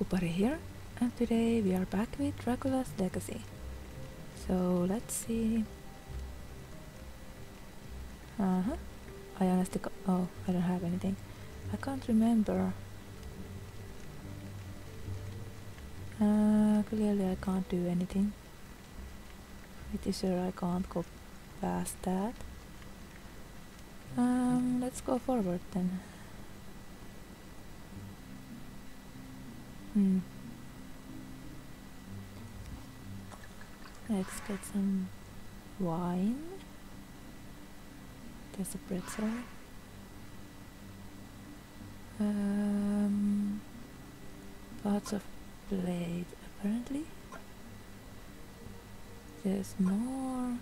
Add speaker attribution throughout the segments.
Speaker 1: Kupari here, and today we are back with Dracula's Legacy. So let's see. Uh huh. I honestly. Oh, I don't have anything. I can't remember. Uh, clearly, I can't do anything. Pretty sure I can't go past that. Um, let's go forward then. Hmm. Let's get some wine. There's a pretzel. Um, lots of blade, apparently. There's more.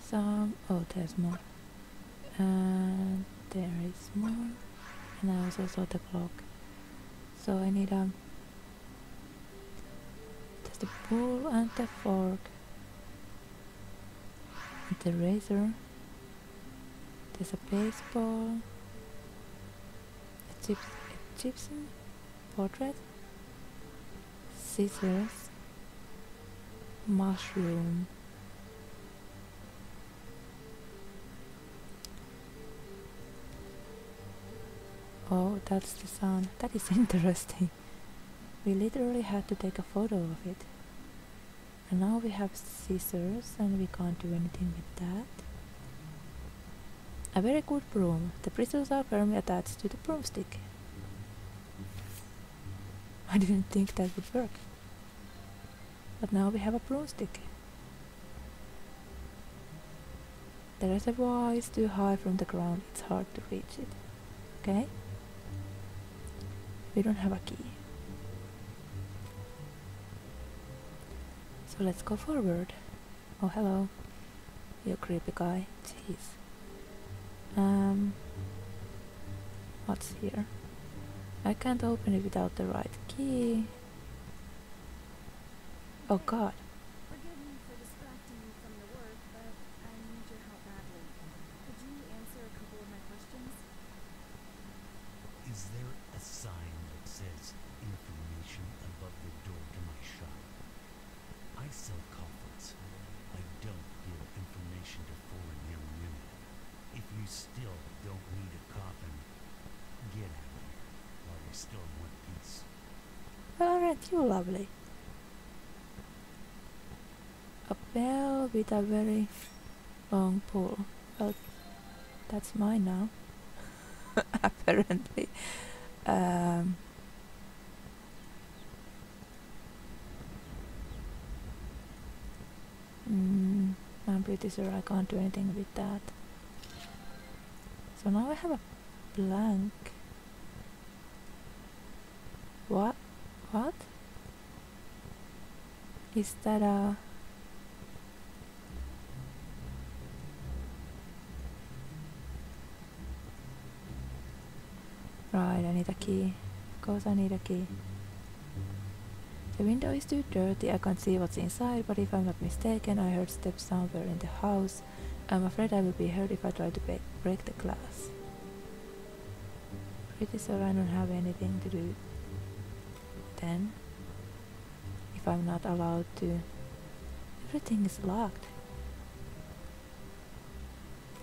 Speaker 1: Some. Oh, there's more. And there is more. And I also saw the clock. So I need um. There's the bowl and the fork. And the razor. There's a baseball. A gyps Egyptian portrait. Scissors. Mushroom. Oh, that's the sound. That is interesting. We literally had to take a photo of it. And now we have scissors and we can't do anything with that. A very good broom. The bristles are firmly attached to the broomstick. I didn't think that would work. But now we have a broomstick. The reservoir is too high from the ground, it's hard to reach it. Okay? We don't have a key. So let's go forward. Oh, hello. You creepy guy. Jeez. Um, what's here? I can't open it without the right key. Oh god.
Speaker 2: Forgive me for distracting you from the work, but I need your help badly. Could you answer a couple of my questions?
Speaker 3: Is there a sign that says information above the door to my shop? I sell coffins. I don't give information to foreign young women. If you still don't need a coffin, get out of here while you're still in one piece.
Speaker 1: Aren't lovely? A bell with a very long pole. Well, that's mine now. Apparently. Um, mm, I'm pretty sure I can't do anything with that. So now I have a blank. What? What? Is that a... Right, I need a key. Of course I need a key. The window is too dirty, I can't see what's inside, but if I'm not mistaken, I heard steps somewhere in the house. I'm afraid I will be hurt if I try to break the glass. Pretty sure I don't have anything to do then. If I'm not allowed to. Everything is locked.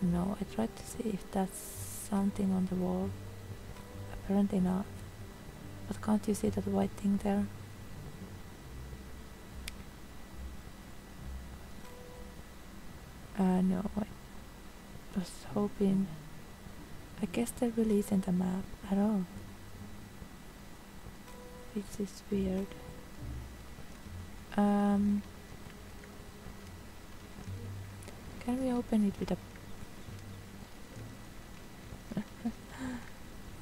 Speaker 1: No, I tried to see if that's something on the wall. Apparently not. But can't you see that white thing there? Uh, no, I was hoping. I guess there really isn't a map at all. Which is weird. Um, can we open it with a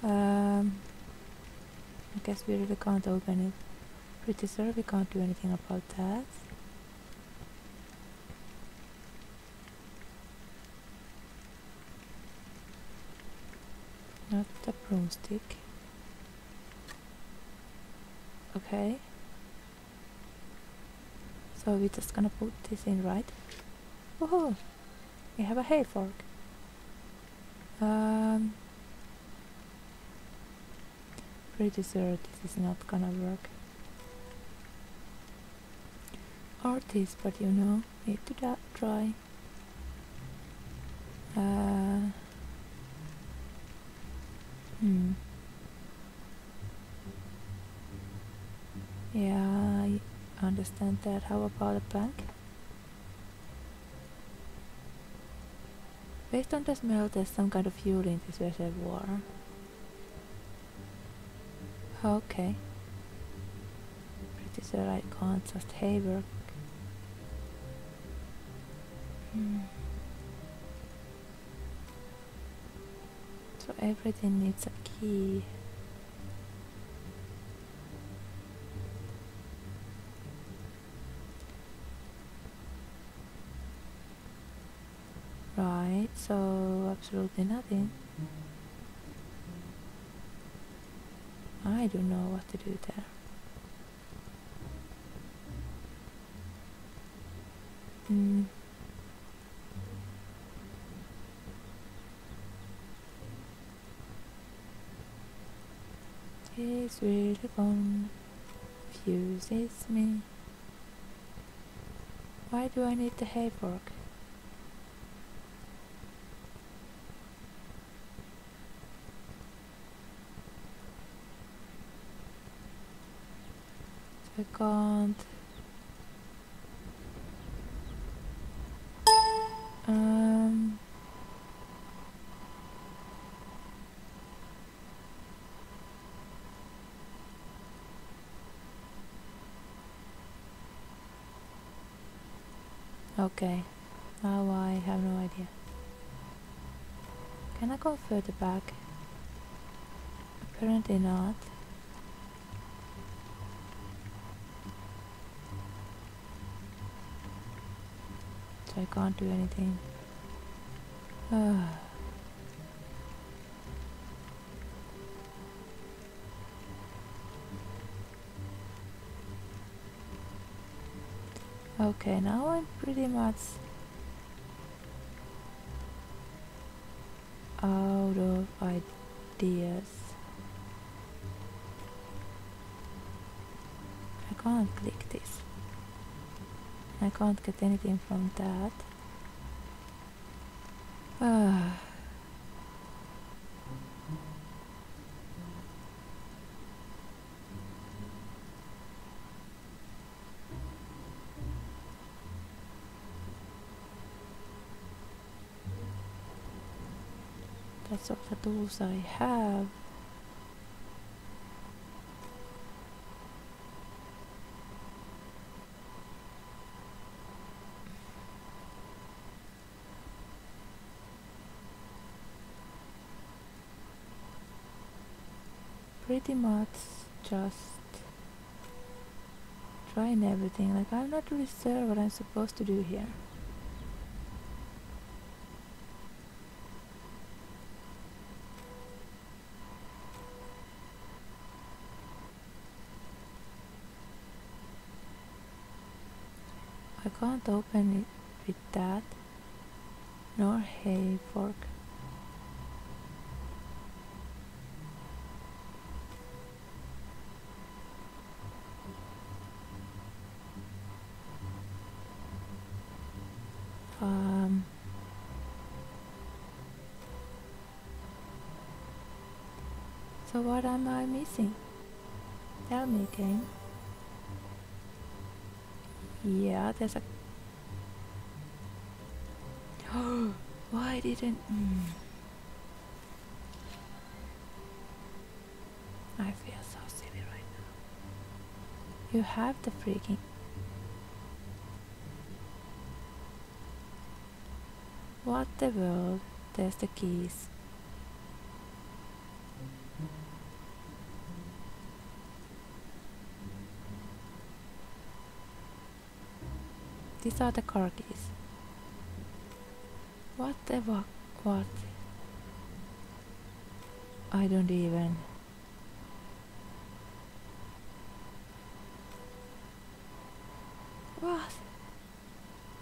Speaker 1: um, I guess we really can't open it. Pretty sure we can't do anything about that. Not the broomstick. Okay. So we're just gonna put this in right. Woohoo! We have a hay fork. Um, pretty sure this is not gonna work. Or this, but you know, need to try. Uh, hmm. Yeah, understand that. How about a plank? Based on the smell, there's some kind of fuel in this reservoir. Okay. Pretty sure I can't just work. Hmm. So everything needs a key. Right, so absolutely nothing. I don't know what to do there. Hmm. It's really confuses me. Why do I need the hay can't. Um. Okay, now I have no idea. Can I go further back? Apparently not. I can't do anything. Ah. okay, now I'm pretty much out of ideas. I can't click this. I can't get anything from that. Ah. That's all the tools I have. Pretty much just trying everything. Like, I'm not really sure what I'm supposed to do here. I can't open it with that, nor hay fork. Um, so what am I missing? Tell me, game. Yeah, there's a. Oh, why didn't? Mm. I feel so silly right now. You have the freaking. What the world? There's the keys. These are the car keys. What the fuck? What? I don't even. What?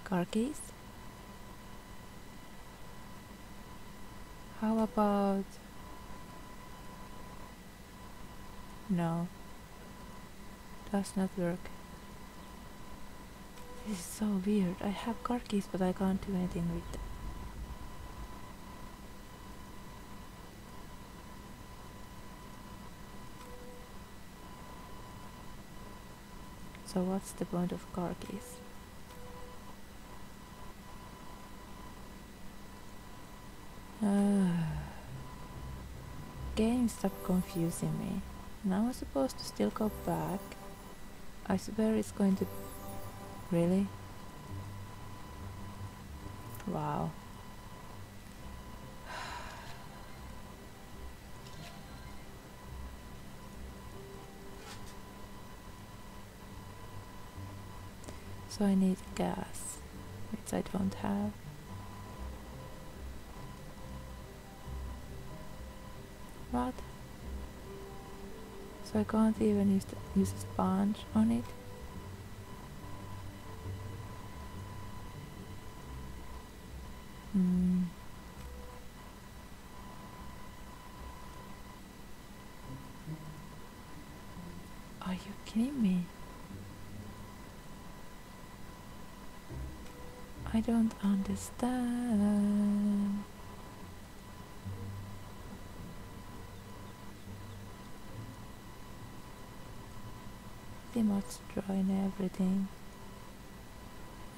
Speaker 1: Car keys? How about No. Does not work. This is so weird. I have car keys, but I can't do anything with them. So what's the point of car keys? Game stop confusing me. Now I'm supposed to still go back. I swear it's going to... Really? Wow. So I need gas, which I don't have. What? So I can't even use, use a sponge on it? Hmm. Are you kidding me? I don't understand. They must join everything.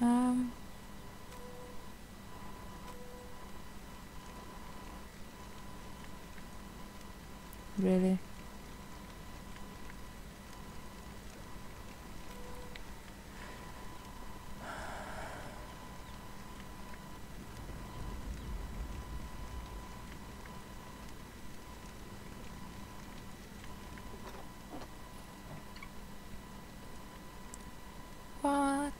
Speaker 1: Um. Really? What?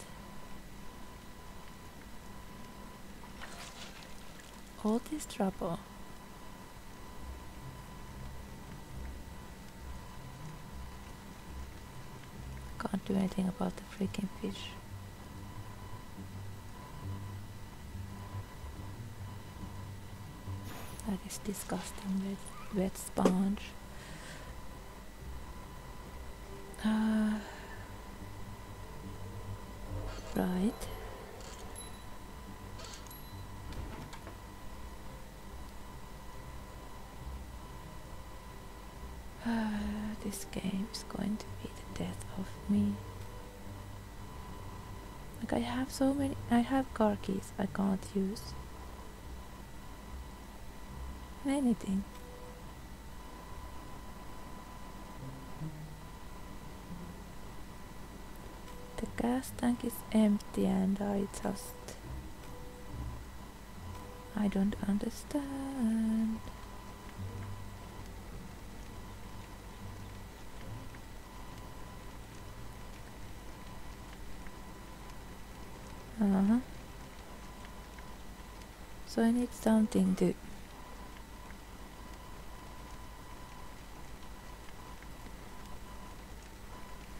Speaker 1: All this trouble. Can't do anything about the freaking fish. That is disgusting wet, wet sponge. Uh, right. this game is going to be the death of me. Like I have so many I have car keys I can't use. Anything. The gas tank is empty and I just I don't understand. Uh-huh. So I need something to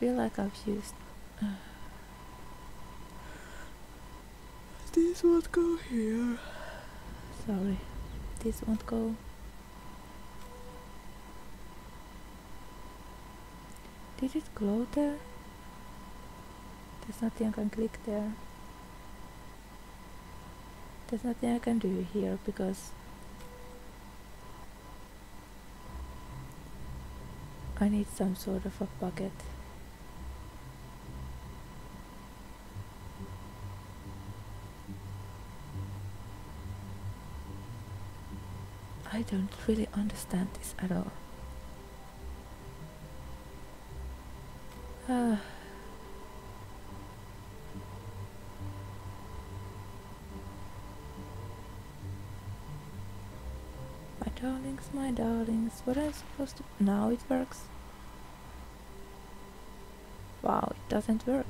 Speaker 1: feel like I've used this won't go here. Sorry, this won't go. Did it glow there? There's nothing I can click there. There's nothing I can do here because I need some sort of a bucket. I don't really understand this at all. Ah. My darlings, my darlings, what I supposed to... Now it works. Wow, it doesn't work.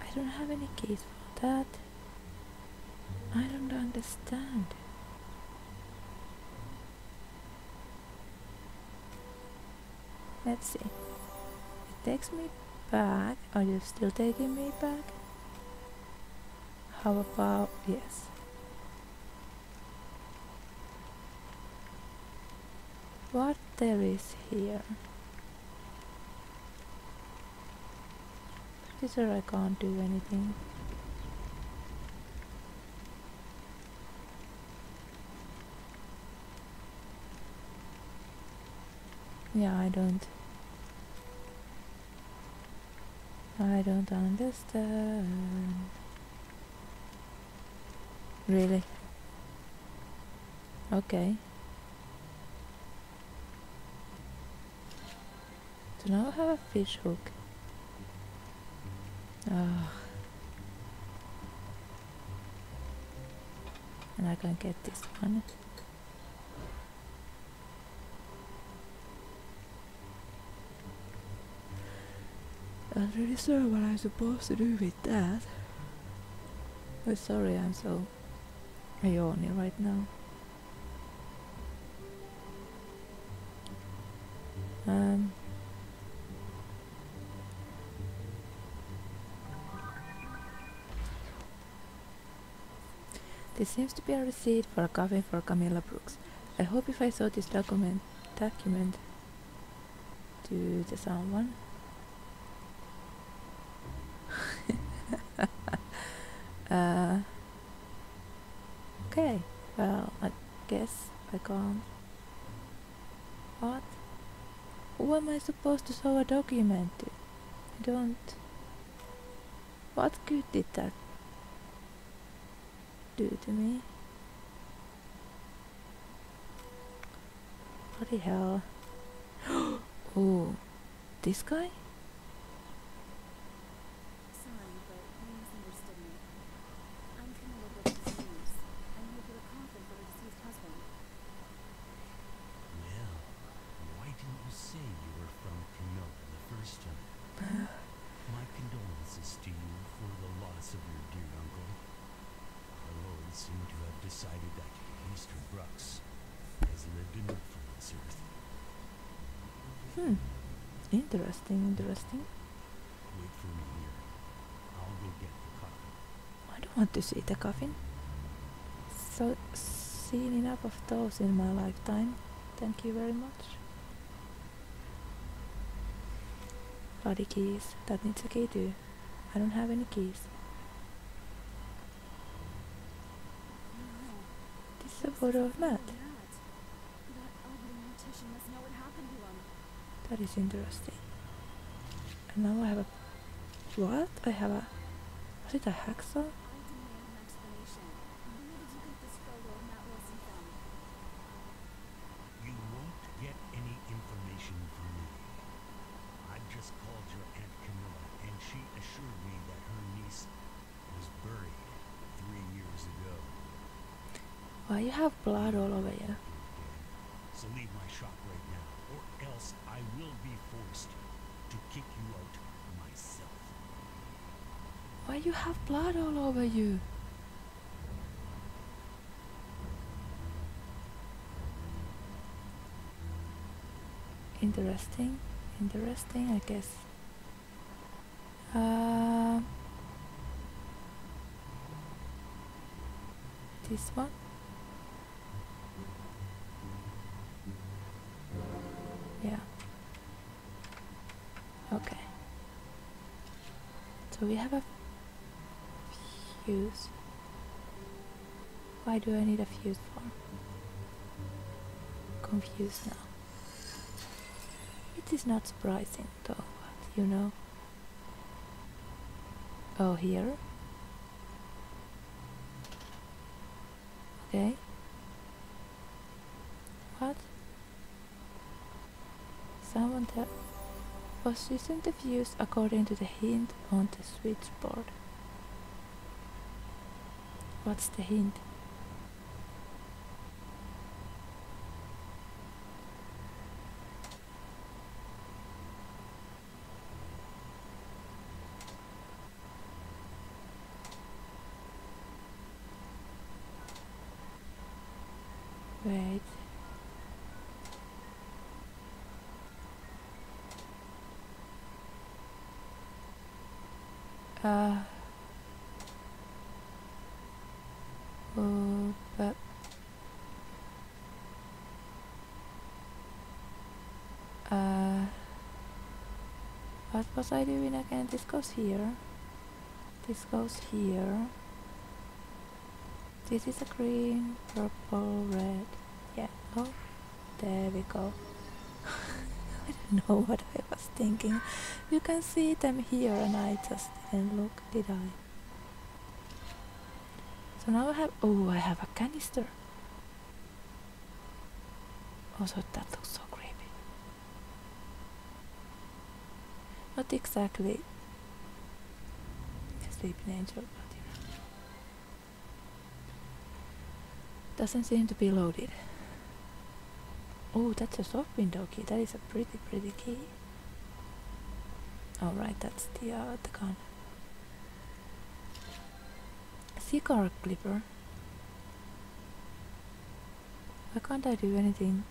Speaker 1: I don't have any keys for that. I don't understand. Let's see. It takes me back. Are you still taking me back? How about yes? What there is here? Pretty sure I can't do anything. Yeah, I don't. I don't understand. Really? Okay. Do now I have a fish hook. Ah. And I can get this one. Not really sure what I'm supposed to do with that. Oh, sorry, I'm so yawning right now. Um. This seems to be a receipt for a coffin for Camilla Brooks. I hope if I saw this document document to the someone. Uh, okay, well, I guess I can't. What? Who am I supposed to show a document to? I don't. What good did that do to me? Bloody hell. oh, this guy?
Speaker 2: Sorry, but you misunderstood me. I'm Camilla Brooks' niece. I'm here for the coffin for her deceased husband.
Speaker 3: Well, why didn't you say you were from Camilla the first time? My condolences to you for the loss of your dear uncle. Our Lord seemed to have decided that Mr. Brooks has lived enough on this earth.
Speaker 1: Hmm. Interesting, interesting.
Speaker 3: Wait for me here. I'll go get the coffin.
Speaker 1: I don't want to see the coffin. So seen enough of those in my lifetime. Thank you very much. Bloody keys. That needs a key too. I don't have any keys. This is a photo of Matt.
Speaker 2: that. That ugly mortician must know what happened to him.
Speaker 1: That is interesting. Now I have a what? I have a was it a hacksaw?
Speaker 2: I demand an explanation. Where did you get this photo of Matt Wilson from?
Speaker 3: You won't get any information from me. I just called your Aunt Camilla, and she assured me that her niece was buried three years ago.
Speaker 1: Why you have blood all over you?
Speaker 3: So leave my shop right now, or else I will be forced to kick you out myself.
Speaker 1: Why you have blood all over you? Interesting, interesting, I guess. Uh, this one. Yeah. Okay. So we have a fuse. Why do I need a fuse for? Confused now. It is not surprising though, but you know. Oh, here? Okay. What? Someone tell Position the fuse according to the hint on the switchboard. What's the hint? Wait. Uh... what was I doing again? This goes here. This goes here. This is a green, purple, red, yellow. There we go. I don't know what I was thinking. You can see them here and I just didn't look, did I? So now I have, oh, I have a canister. Also, that looks so exactly sleeping angel. Doesn't seem to be loaded. Oh, that's a soft window key. That is a pretty, pretty key. Alright, that's the, uh, the gun. Cigar clipper. Why can't I do anything?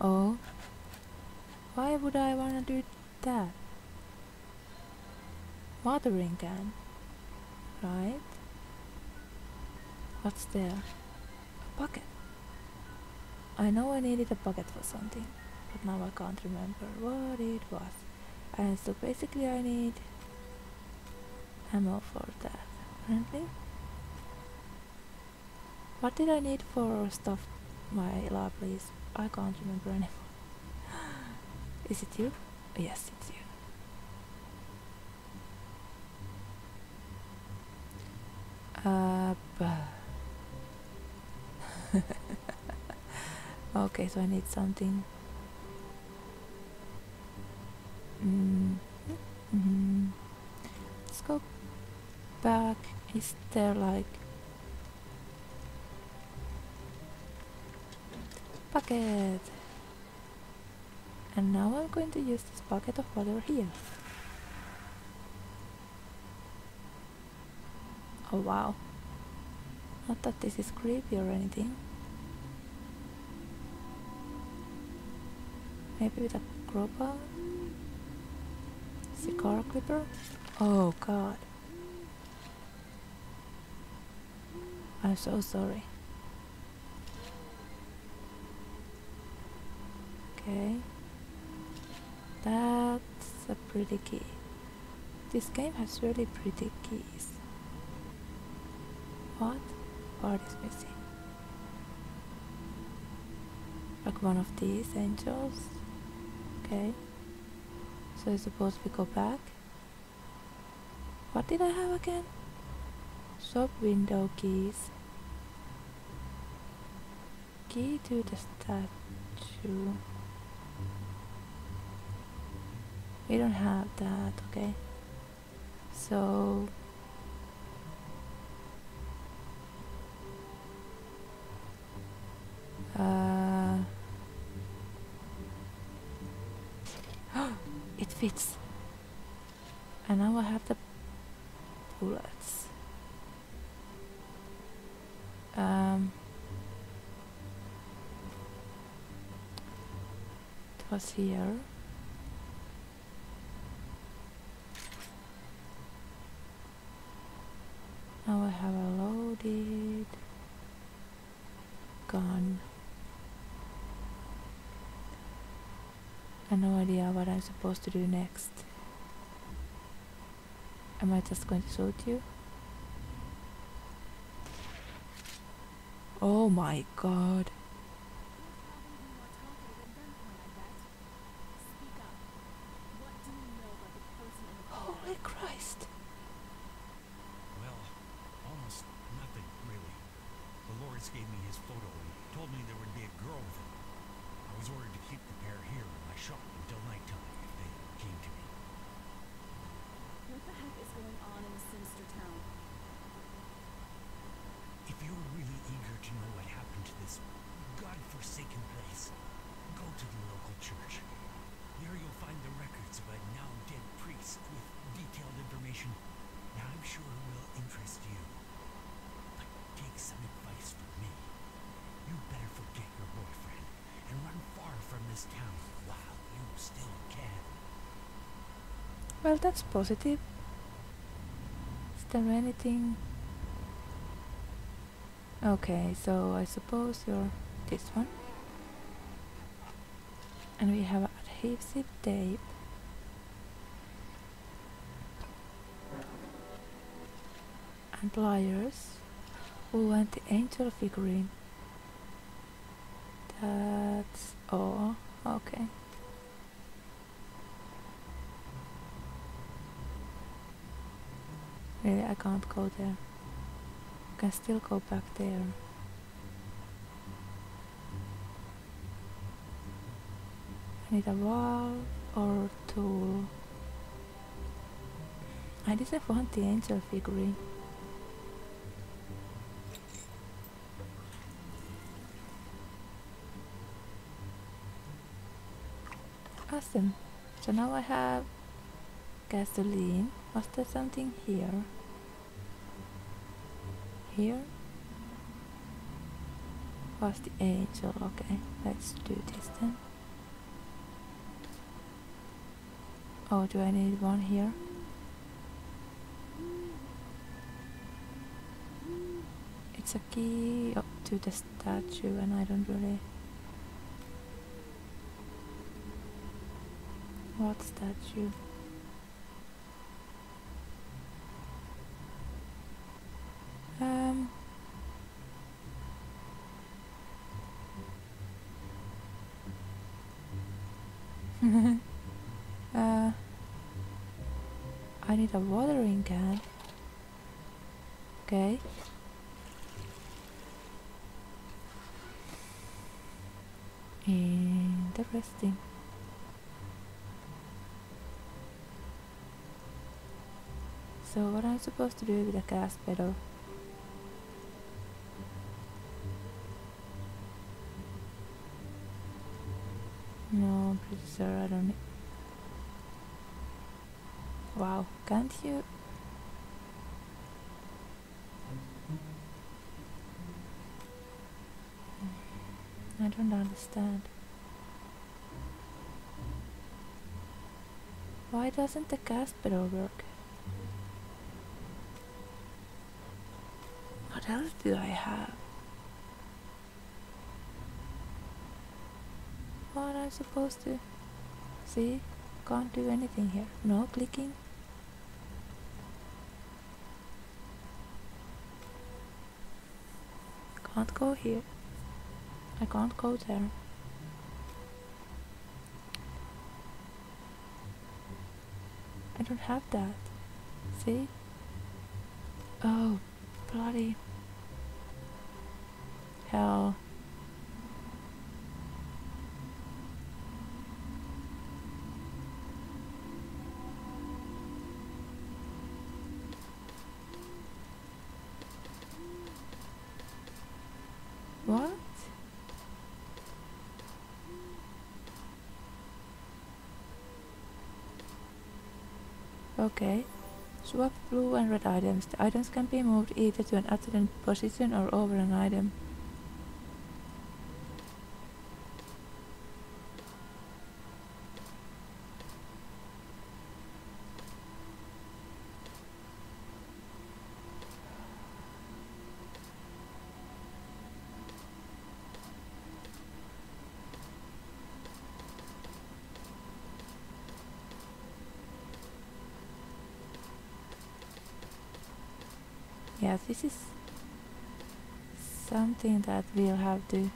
Speaker 1: Oh. Why would I wanna do that? Watering can. Right. What's there? A bucket. I know I needed a bucket for something, but now I can't remember what it was. And so basically I need ammo for that, apparently. What did I need for stuff, my lab, please? I can't remember anymore. Is it you? Yes, it's you. Uh, okay, so I need something. Mm -hmm. Let's go back. Is there like bucket? And now I'm going to use this bucket of water here. Oh wow. Not that this is creepy or anything. Maybe with a crowbar? Cigar clipper? Oh god. I'm so sorry. Okay. That's a pretty key. This game has really pretty keys. What part is missing? Like one of these angels? Okay. So it's supposed we go back? What did I have again? Shop window keys. Key to the statue. We don't have that, okay? So uh, it fits. And now I have the bullets. Um, it was here now I have a loaded gun I have no idea what I'm supposed to do next. Am I just going to shoot you? Oh my god holy Christ
Speaker 3: Well, almost nothing, really. Dolores gave me his photo and told me there would be a girl with him. I was ordered to keep the pair here in my shop until nighttime if they came to me.
Speaker 2: What the heck is going on in this sinister town?
Speaker 3: If you're really eager to know what happened to this god-forsaken place, go to the local church. There you'll find the records of a now dead priest with detailed information that I'm sure will interest you. But take some advice from me. You better forget your boyfriend and run far from this town while you still can.
Speaker 1: Well, that's positive. There anything? Okay, so I suppose you're this one. And we have adhesive tape. And pliers. Oh, and the angel figurine. That's all. Okay. Really, I can't go there. I can still go back there. I need a valve or tool. I didn't want the angel figurine. Awesome. So now I have gasoline. Was there something here? Here? Was the angel? Okay, let's do this then. Oh, do I need one here? It's a key up to the statue and I don't really... What statue? Um... uh, I need a watering can. Okay. Interesting. So what am I'm supposed to do with the gas pedal? No, I'm pretty sure I don't. Need... Wow, can't you? I don't understand. Why doesn't the gas pedal work? What else do I have? What am I supposed to? See? Can't do anything here. No clicking. I can't go here. I can't go there. I don't have that. See? Oh, bloody hell. What? Okay. Swap blue and red items. The items can be moved either to an alternate position or over an item. Yeah, this is something that we'll have to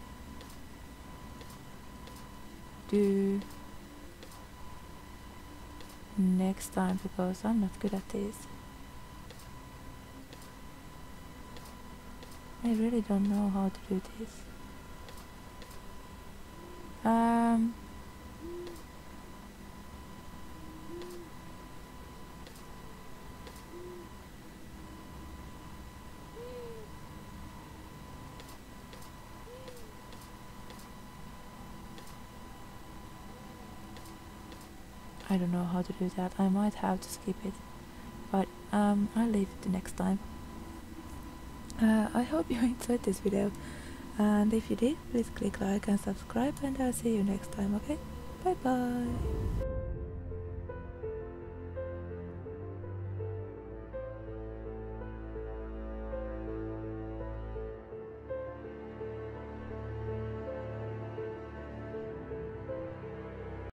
Speaker 1: do next time because I'm not good at this. I really don't know how to do this. Um, I don't know how to do that. I might have to skip it. But um, I'll leave it the next time. Uh, I hope you enjoyed this video. And if you did, please click like and subscribe and I'll see you next time, okay? Bye bye!